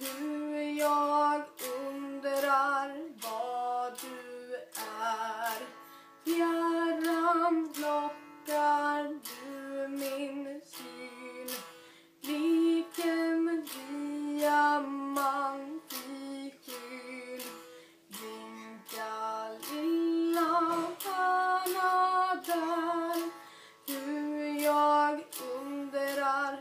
Nu jag undrar vad du är. Fjärran lockar du min syn. Lik en diamant i skyn Blinka lilla stjärna där Nu jag undrar